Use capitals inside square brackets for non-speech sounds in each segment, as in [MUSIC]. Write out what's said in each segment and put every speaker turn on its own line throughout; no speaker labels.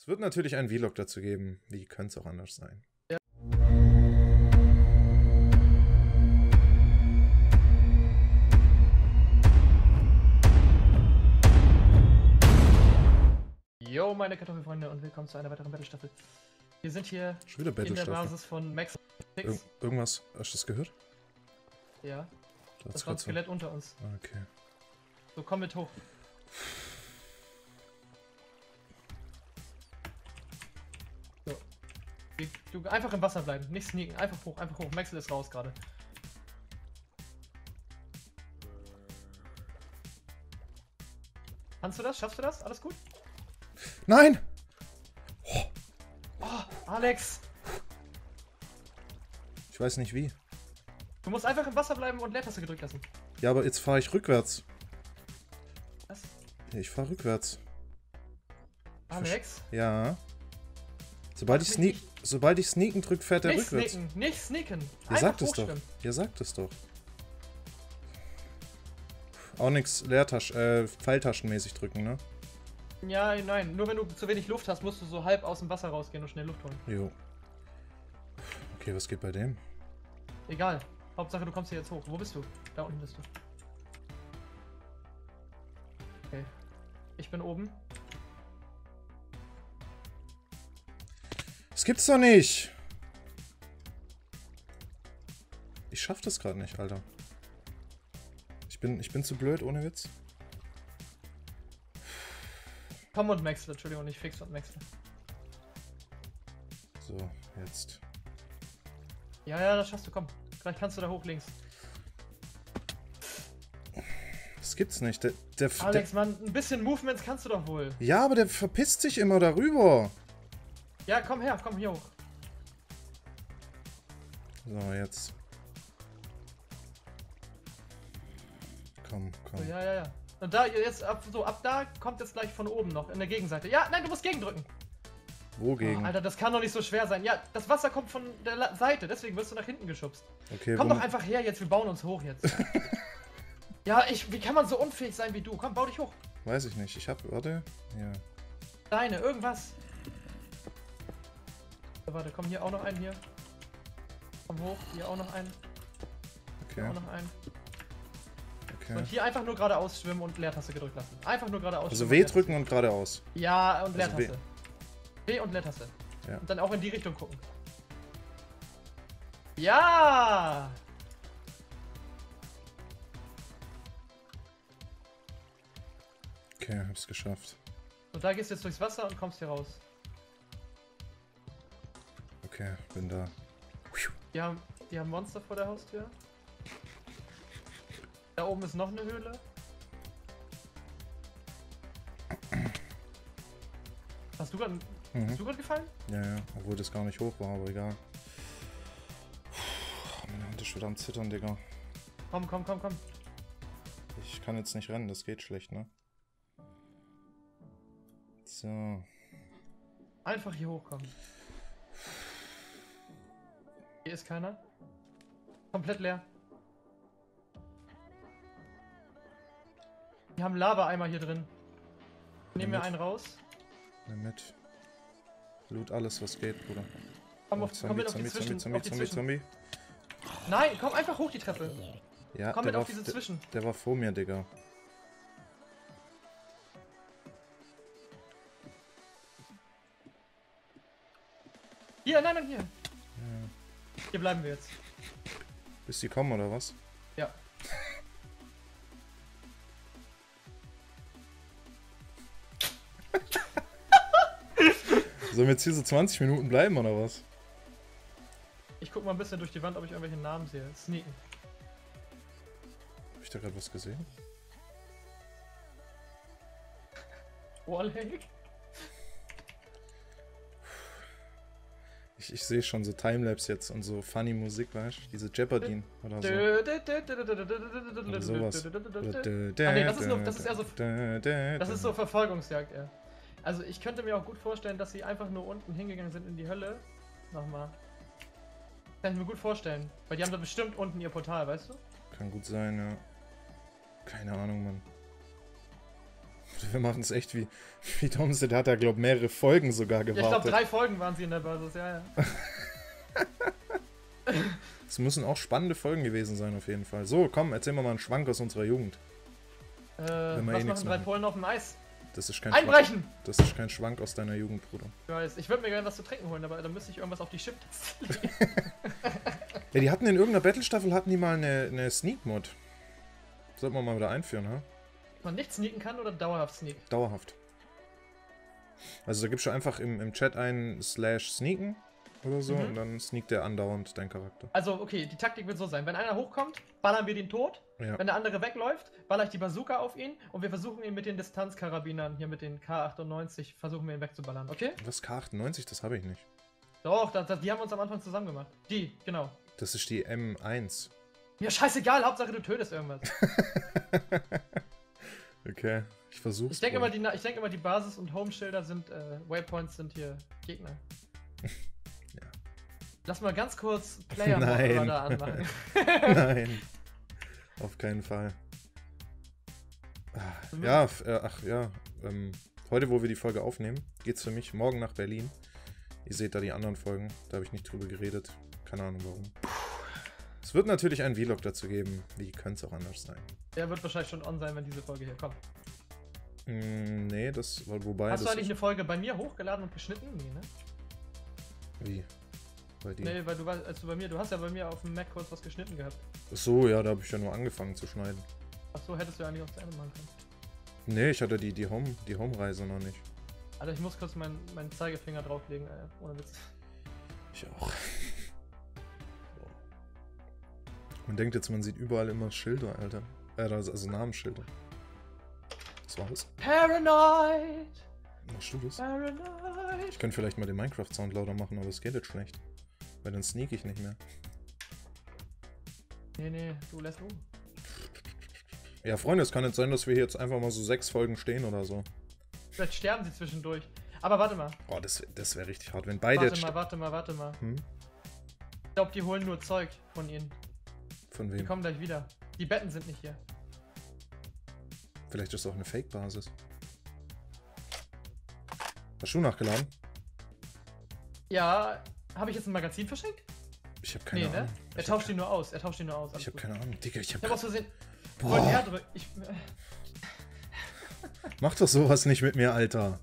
Es wird natürlich einen Vlog dazu geben. Wie könnte es auch anders sein?
Yo, meine Kartoffelfreunde und willkommen zu einer weiteren Battle-Staffel. Wir sind hier
Schon wieder
in der. Basis von Max
Ir irgendwas, hast du das gehört?
Ja,
Da hat's
das war ein Skelett unter uns.
Ah, Okay.
So, komm mit hoch. Du einfach im Wasser bleiben, nicht sneaken, einfach hoch, einfach hoch. Maxel ist raus gerade. Kannst du das? Schaffst du das? Alles gut?
Nein!
Oh, Alex!
Ich weiß nicht wie.
Du musst einfach im Wasser bleiben und Leertaste gedrückt lassen.
Ja, aber jetzt fahre ich rückwärts.
Was?
Ich fahre rückwärts.
Alex?
Ja. Sobald ich, sneak, sobald ich sneaken drück, fährt er
Nicht
rückwärts.
sneaken, nicht sneaken.
Ihr sagt es doch. Ihr sagt es doch. Auch nichts Leertasch, äh, Pfeiltaschenmäßig drücken, ne?
Ja, nein, nur wenn du zu wenig Luft hast, musst du so halb aus dem Wasser rausgehen und schnell Luft holen.
Jo. Okay, was geht bei dem?
Egal. Hauptsache, du kommst hier jetzt hoch. Wo bist du? Da unten bist du. Okay. Ich bin oben.
Das gibt's doch nicht! Ich schaff das gerade nicht, Alter. Ich bin, ich bin zu blöd, ohne Witz.
Komm und Maxle, Entschuldigung, nicht Fix und Maxle.
So, jetzt.
Ja, ja, das schaffst du, komm. Gleich kannst du da hoch links.
Das gibt's nicht. Der, der, der,
Alex, Mann, ein bisschen Movements kannst du doch wohl.
ja, aber der verpisst sich immer darüber.
Ja, komm her, komm hier hoch.
So, jetzt. Komm,
So,
komm.
ja, ja, ja. Und da, jetzt, ab, so, ab da kommt jetzt gleich von oben noch, in der Gegenseite. Ja, nein, du musst gegendrücken.
Wogegen?
Oh, Alter, das kann doch nicht so schwer sein. Ja, das Wasser kommt von der La Seite, deswegen wirst du nach hinten geschubst.
okay,
Komm doch einfach her jetzt, wir bauen uns hoch jetzt. [LAUGHS] ja, ich, wie kann man so unfähig sein wie du? Komm, bau dich hoch.
Weiß ich nicht. Ich hab, warte. Ja.
Deine, irgendwas. Warte, komm hier auch noch ein hier. Komm hoch, hier auch noch ein, hier
Okay,
auch noch ein.
okay.
Und hier einfach nur geradeaus schwimmen und Leertaste gedrückt lassen. Einfach nur geradeaus
Also W drücken und geradeaus.
Ja, und
Also W.
Leertaste. W und Leertaste.
Ja.
Und dann auch in die Richtung gucken. Ja!
Okay, hab's geschafft.
Und da gehst du jetzt durchs Wasser und kommst hier raus.
Okay, bin da.
Die haben, haben Monster vor der Haustür. Da oben ist noch eine Höhle. Hast du gerade
Mhm.
Hast du gerade gefallen?
Ja, ja, obwohl das gar nicht hoch war, aber egal. Puh, Meine Hand ist schon am Zittern, Digga.
Komm, komm, komm, komm.
Ich kann jetzt nicht rennen, das geht schlecht, ne? So.
Einfach hier hochkommen. Hier ist keiner. Komplett leer. Wir haben Lava-Eimer hier drin. Nehmen wir einen raus.
Nimm mit. Loot alles, was geht, Bruder.
Komm, auf, komm mit auf die
Zombie,
Zwischen.
Zombie, Zombie. Zombie.
Nein, komm einfach hoch die Treppe.
Ja,
Komm mit
war,
auf diese
der,
Zwischen.
der war vor mir, Digga.
Hier, nein, nein, hier. Hier bleiben wir jetzt.
Bis die kommen, oder was?
Ja.
Sollen wir jetzt hier so 20 Minuten bleiben, oder was?
Ich guck mal ein bisschen durch die Wand, ob ich irgendwelche Namen sehe. Sneaken.
Hab ich da gerade was gesehen?
Wallhack?
Ich, ich sehe schon so Timelapse jetzt und so funny Musik, weißt du? Diese Jeopardine oder so. Oder sowas.
Ah, nee, das ist nur- das ist eher so- Das ist so Verfolgungsjagd, ja. Also ich könnte mir auch gut vorstellen, dass sie einfach nur unten hingegangen sind in die Hölle. Nochmal. Kann ich mir gut vorstellen. Weil die haben da bestimmt unten ihr Portal, weißt du?
Kann gut sein, ja. Keine Ahnung, Mann. Wir machen es echt wie, wie Tomse, der hat da, glaube ich, mehrere Folgen sogar gewartet.
Ja, ich glaube, drei Folgen waren sie in der Basis, ja, ja. [LAUGHS]
Es müssen auch spannende Folgen gewesen sein, auf jeden Fall. So, komm, erzähl mal mal einen Schwank aus unserer Jugend.
Äh, was eh machen drei Polen auf dem Eis?
Das ist kein
Einbrechen!
Schwank, das ist kein Schwank aus deiner Jugend, Bruder.
Ich weiß, ich würde mir gerne was zu trinken holen, aber dann müsste ich irgendwas auf die Chip [LAUGHS]
ja, die hatten in irgendeiner Battle-Staffel hatten die mal eine, eine Sneak-Mod. Sollten wir mal wieder einführen, ha?
Man nicht sneaken kann oder dauerhaft sneaken?
Dauerhaft. Also da gibst du einfach im, im Chat ein slash sneaken oder so mhm. und dann sneakt der andauernd dein Charakter.
Also, okay, die Taktik wird so sein. Wenn einer hochkommt, ballern wir den tot. Ja. Wenn der andere wegläuft, baller ich die Bazooka auf ihn und wir versuchen ihn mit den Distanzkarabinern, hier mit den K98, versuchen wir ihn wegzuballern, okay?
Was K98? Das habe ich nicht.
Doch, das, das, die haben wir uns am Anfang zusammen gemacht. Die, genau.
Das ist die M1.
Ja, scheißegal, Hauptsache du tötest irgendwas. [LAUGHS]
okay, ich versuch's.
Ich denke immer, die, denk immer, die Basis- und Home-Schilder sind, äh, Waypoints sind hier Gegner. [LAUGHS] Lass mal ganz kurz Player [LAUGHS] Nein. da anmachen. [LAUGHS]
Nein. Auf keinen Fall. Ah, ja, äh, ach ja. Ähm, heute, wo wir die Folge aufnehmen, geht's für mich morgen nach Berlin. Ihr seht da die anderen Folgen. Da habe ich nicht drüber geredet. Keine Ahnung warum. Es wird natürlich einen Vlog dazu geben. Wie könnte es auch anders sein?
Der wird wahrscheinlich schon on sein, wenn diese Folge hier kommt.
Mm, nee, das war wobei.
Hast du eigentlich eine Folge bei mir hochgeladen und geschnitten? Nee, ne?
Wie?
bei dir? Nee, weil du warst, als du bei mir, du hast ja bei mir auf dem Mac kurz was geschnitten gehabt.
Ach so, ja, da habe ich ja nur angefangen zu schneiden.
Ach so, hättest du ja eigentlich auch zu Ende machen können.
Nee, ich hatte die, die Home, die Home-Reise noch nicht.
Alter, ich muss kurz meinen, meinen Zeigefinger drauflegen, Alter, ohne Witz.
Ich auch. Man denkt jetzt, man sieht überall immer Schilder, Alter. Äh, also Namensschilder. Das war's.
Paranoid!
Machst du das? Paranoid! Ich könnte vielleicht mal den Minecraft-Sound lauter machen, aber es geht jetzt schlecht. Weil dann sneak ich nicht mehr.
Nee, nee, du lässt um.
Ja, Freunde, es kann nicht sein, dass wir hier jetzt einfach mal so sechs Folgen stehen oder so.
Vielleicht sterben sie zwischendurch. Aber warte mal.
Oh, das, das wäre richtig hart, wenn beide
Warte mal, warte mal, warte mal. Hm? Ich glaube, die holen nur Zeug von ihnen.
Von wem?
Die kommen gleich wieder. Die Betten sind nicht hier.
Vielleicht ist es auch eine Fake-Basis. Hast du nachgeladen?
Ja, habe ich jetzt ein Magazin verschenkt?
Ich habe keine nee, ne? Ahnung.
Ne? Er tauscht ihn nur aus. Er tauscht ihn nur aus.
ich habe keine Ahnung. Digga, ich habe.
Ich hab aus Versehen. Boah. Ich, äh.
Mach doch sowas nicht mit mir, Alter.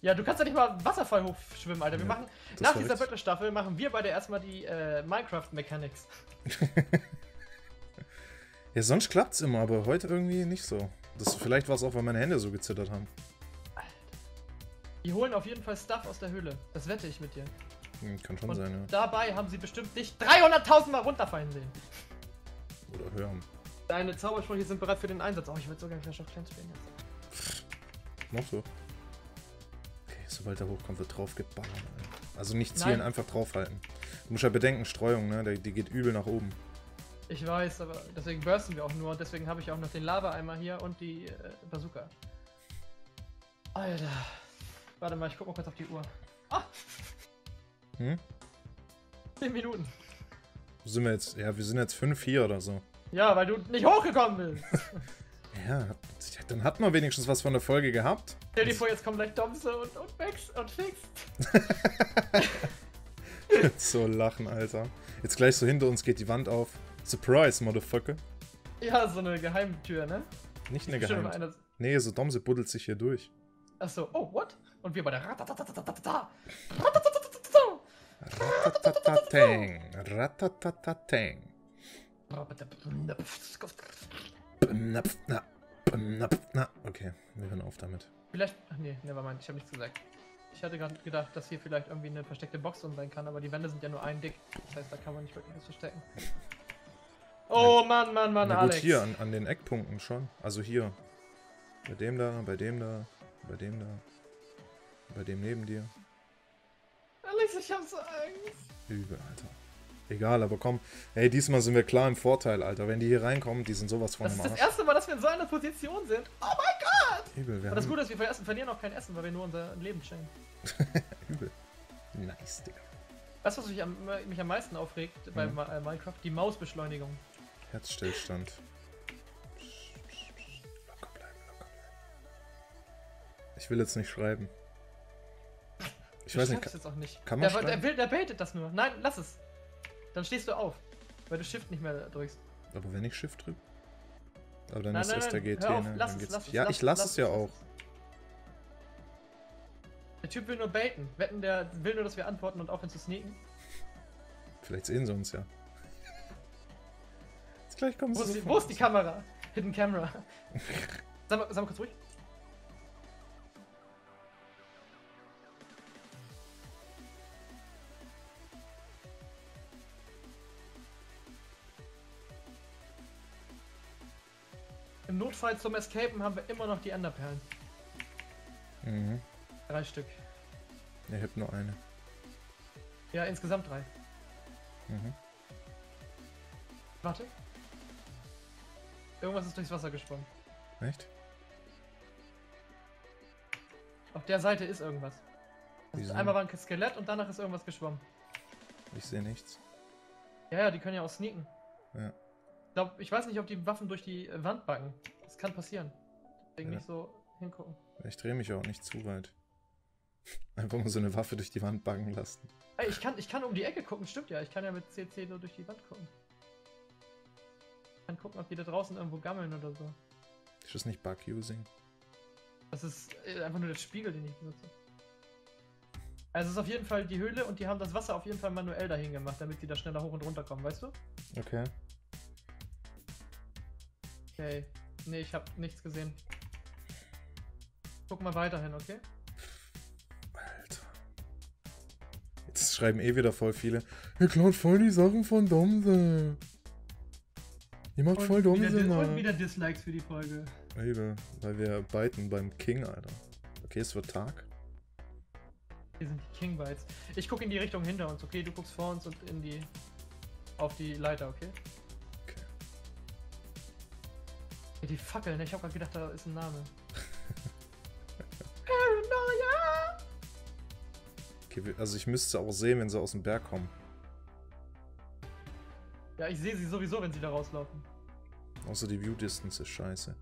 Ja, du kannst ja nicht mal Wasserfall hochschwimmen, Alter. Wir ja, machen nach dieser Battle-Staffel machen wir beide erstmal die äh, Minecraft-Mechanics. [LAUGHS]
ja, sonst klappt's immer, aber heute irgendwie nicht so. Das, vielleicht war es auch, weil meine Hände so gezittert haben.
Die holen auf jeden Fall Stuff aus der Höhle. Das wette ich mit dir.
Hm, kann schon Und sein, ja.
Dabei haben sie bestimmt dich 300.000 Mal runterfallen sehen.
Oder hören.
Deine Zaubersprüche sind bereit für den Einsatz. Oh, ich würde sogar Clash of Clans spielen jetzt.
Noch so. Sobald er hochkommt, wird drauf geballert. Also nicht zielen, Nein. einfach draufhalten. Du musst ja bedenken, Streuung, ne? Die geht übel nach oben.
Ich weiß, aber deswegen bursten wir auch nur und deswegen habe ich auch noch den Lava-Eimer hier und die äh, Bazooka. Alter. Warte mal, ich guck mal kurz auf die Uhr. Ah!
Hm?
10 Minuten.
Wo sind wir jetzt? Ja, wir sind jetzt 5 hier oder so.
Ja, weil du nicht hochgekommen bist. [LAUGHS]
ja, dann hat man wenigstens was von der Folge gehabt.
Stell dir vor, jetzt kommen gleich Domse und, und Max und Fix. [LAUGHS]
so lachen, Alter. Jetzt gleich so hinter uns geht die Wand auf. Surprise, Motherfucker.
Ja, so eine Geheimtür, ne?
Nicht eine Geheimtür. Nee, so Domse buddelt sich hier durch.
Achso, oh, what? Und wir bei der Ratatatatata.
Ratatatang. Ratatatang. Okay, wir hören auf damit.
Vielleicht. Ach nee, nevermind, ich habe nichts gesagt. Ich hatte gerade gedacht, dass hier vielleicht irgendwie eine versteckte Box drin sein kann, aber die Wände sind ja nur ein dick. Das heißt, da kann man nicht wirklich was verstecken. Oh Mann, Mann, Mann, Na gut, Alex.
hier an, an den Eckpunkten schon. Also hier. Bei dem da, bei dem da, bei dem da. Bei dem neben dir.
Alex, ich hab so Angst.
Übel, Alter. Egal, aber komm. Hey, diesmal sind wir klar im Vorteil, Alter. Wenn die hier reinkommen, die sind sowas von
Das ist das erste Mal, dass wir in so einer Position sind. Oh mein Gott!
Übel, wir
Und das Gute ist, wir verlieren auch kein Essen, weil wir nur unser Leben schenken. [LAUGHS]
Übel. Nice, Digga.
Du, was mich am, mich am meisten aufregt bei hm. Minecraft? Die Mausbeschleunigung.
Herzstillstand. Ich will jetzt nicht schreiben.
Ich du weiß nicht. Kann, jetzt auch nicht.
Kann man
der, der, will, der baitet das nur. Nein, lass es. Dann stehst du auf. Weil du Shift nicht mehr drückst.
Aber wenn ich Shift drücke? Aber dann nein, ist nein, erst der GT,
auf,
ne?
Lass es, lass
ja,
lass
ich lass, es ja auch.
Der Typ will nur baiten. Wetten, der will nur, dass wir antworten und aufhören zu sneaken.
Vielleicht sehen sie uns ja. Jetzt gleich kommen
wo
sie.
Ist die, wo ist die Kamera? Hidden Camera. [LAUGHS] sag, mal, sag mal kurz ruhig. Notfall zum Escapen haben wir immer noch die Enderperlen.
Mhm.
Drei Stück.
Ich hab nur eine.
Ja, insgesamt drei.
Mhm.
Warte. Irgendwas ist durchs Wasser geschwommen.
Echt?
Auf der Seite ist irgendwas. Also einmal war ein Skelett und danach ist irgendwas geschwommen.
Ich sehe nichts.
Ja, ja, die können ja auch sneaken.
Ja.
Ich, glaub, ich weiß nicht, ob die Waffen durch die Wand backen. Das kann passieren. Deswegen ja. nicht so hingucken.
Ich drehe mich auch nicht zu weit. Einfach mal so eine Waffe durch die Wand backen lassen.
Ey, ich kann, ich kann um die Ecke gucken, stimmt ja. Ich kann ja mit CC nur durch die Wand gucken. Ich kann gucken, ob die da draußen irgendwo gammeln oder so.
Ist das nicht Bug-Using?
Das ist äh, einfach nur der Spiegel, den ich benutze. Also es ist auf jeden Fall die Höhle und die haben das Wasser auf jeden Fall manuell dahin gemacht, damit sie da schneller hoch und runter kommen, weißt du?
Okay.
Okay. Nee, ich habe nichts gesehen. Guck mal weiterhin, okay?
Alter. Jetzt schreiben eh wieder voll viele. Ihr klaut voll die Sachen von Domse. Ihr macht und voll Domse,
wieder, Und wieder Dislikes für die Folge.
Eben, weil wir biten beim King, Alter. Okay, es wird Tag.
Hier sind die King Bites. Ich gucke in die Richtung hinter uns, okay? Du guckst vor uns und in die. auf die Leiter? Okay. Die Fackel, ne? Ich hab grad gedacht, da ist ein Name. [LAUGHS]
Okay, also ich müsste auch sehen, wenn sie aus dem Berg kommen.
Ja, ich sehe sie sowieso, wenn sie da rauslaufen.
Außer die View Distance ist scheiße.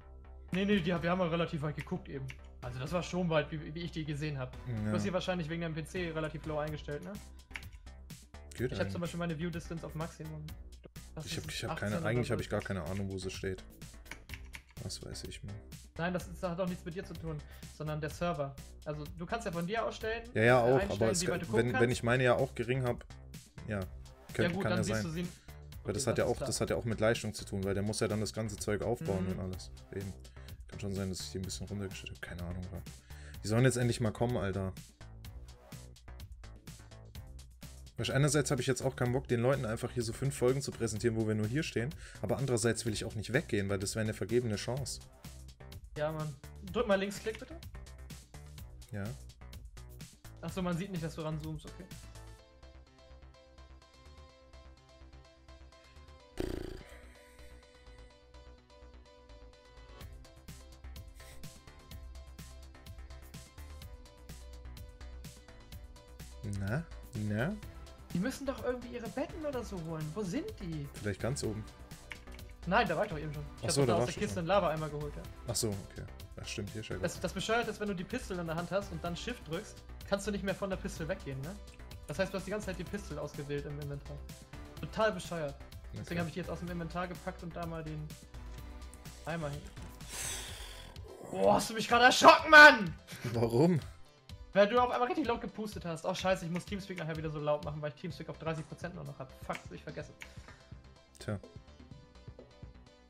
Nee, nee, die, wir haben ja relativ weit geguckt eben. Also das war schon weit, wie, wie ich die gesehen habe. Ja. Du hast hier wahrscheinlich wegen deinem PC relativ low eingestellt, ne?
Geht
ich habe zum Beispiel meine View Distance auf Maximum.
Das ich habe hab keine, eigentlich habe ich gar keine Ahnung, wo sie steht. Was weiß ich mal.
Nein, das, ist, das hat auch nichts mit dir zu tun, sondern der Server. Also du kannst ja von dir ausstellen.
Ja, ja, auch, aber es, wenn, wenn ich meine ja auch gering habe, ja,
könnte, ja gut, kann ja sein.
Sie, weil das hat ja auch, das hat ja auch mit Leistung zu tun, weil der muss ja dann das ganze Zeug aufbauen mhm. und alles. Eben. Kann schon sein, dass ich die ein bisschen runtergestellt habe. Keine Ahnung. Die sollen jetzt endlich mal kommen, Alter. Einerseits habe ich jetzt auch keinen Bock, den Leuten einfach hier so fünf Folgen zu präsentieren, wo wir nur hier stehen. Aber andererseits will ich auch nicht weggehen, weil das wäre eine vergebene Chance.
Ja, Mann. Drück mal Linksklick bitte.
Ja.
Achso, man sieht nicht, dass du ranzoomst, okay.
Na? Na?
Die müssen doch irgendwie ihre Betten oder so holen. Wo sind die?
Vielleicht ganz oben.
Nein, da war ich doch eben schon. Ich
Achso,
hab
da
aus der Kiste einen Lava einmal geholt, ja.
Achso, okay. Das stimmt hier schon.
Das, das bescheuert ist, wenn du die Pistole in der Hand hast und dann Shift drückst, kannst du nicht mehr von der Pistole weggehen, ne? Das heißt, du hast die ganze Zeit die Pistole ausgewählt im Inventar. Total bescheuert. Okay. Deswegen habe ich die jetzt aus dem Inventar gepackt und da mal den Eimer hin. Boah, hast du mich gerade erschrocken, Mann!
Warum?
Weil du auf einmal richtig laut gepustet hast. Oh scheiße, ich muss Teamspeak nachher wieder so laut machen, weil ich Teamspeak auf 30% nur noch habe. Fuck, ich vergesse.
Tja.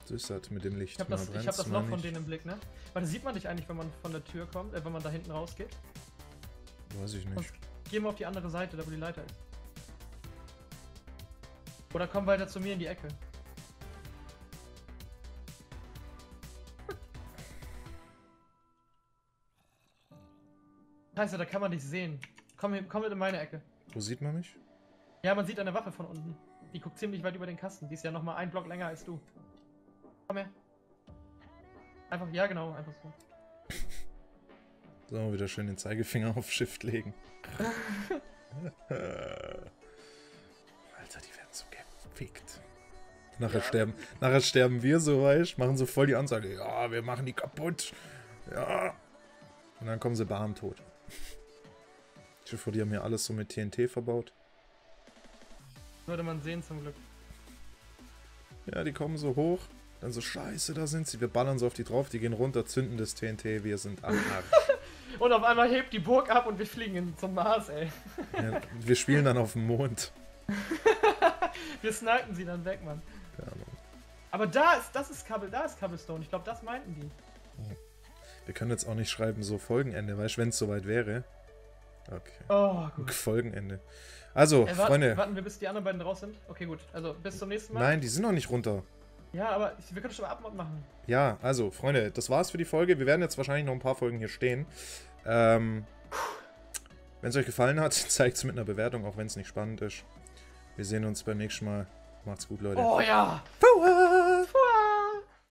So ist das mit dem Licht.
Ich habe das, ich hab das Loch von denen im Blick, ne? Warte, sieht man dich eigentlich, wenn man von der Tür kommt, äh, wenn man da hinten rausgeht?
Weiß ich nicht.
Geh mal auf die andere Seite, da wo die Leiter ist. Oder komm weiter zu mir in die Ecke. Scheiße, da kann man dich sehen. Komm, komm mit in meine Ecke.
Wo sieht man mich?
Ja, man sieht eine Waffe von unten. Die guckt ziemlich weit über den Kasten. Die ist ja nochmal ein Block länger als du. Komm her. Einfach, ja genau, einfach so. [LAUGHS]
So, wieder schön den Zeigefinger auf Shift legen. [LAUGHS] Alter, die werden so gefickt. Nachher, ja. sterben, nachher sterben wir so, weißt machen so voll die Ansage. Ja, wir machen die kaputt. Ja. Und dann kommen sie bar am Tod. Ich hoffe, die haben mir alles so mit TNT verbaut.
Würde man sehen zum Glück.
Ja, die kommen so hoch. Dann so, scheiße, da sind sie. Wir ballern so auf die drauf, die gehen runter, zünden das TNT, wir sind am Arsch. [LAUGHS]
und auf einmal hebt die Burg ab und wir fliegen zum Mars, ey.
Ja, wir spielen dann auf dem Mond. [LAUGHS]
wir snipen sie dann weg, Mann.
Ja, Mann.
Aber da ist, das ist Kabel, da ist Cobblestone. Ich glaube, das meinten die.
Wir können jetzt auch nicht schreiben, so Folgenende, weißt du, wenn es soweit wäre. Okay.
Oh, gut.
Folgenende. Also,
Äh, warten,
Freunde.
warten wir, bis die anderen beiden raus sind? Okay, gut. Also, bis zum nächsten Mal.
Nein, die sind noch nicht runter.
Ja, aber ich, wir können schon mal Abmod machen.
Ja, also, Freunde, das war's für die Folge. Wir werden jetzt wahrscheinlich noch ein paar Folgen hier stehen. Ähm, wenn es euch gefallen hat, [LAUGHS] zeigt es mit einer Bewertung, auch wenn es nicht spannend ist. Wir sehen uns beim nächsten Mal. Macht's gut, Leute.
Oh ja!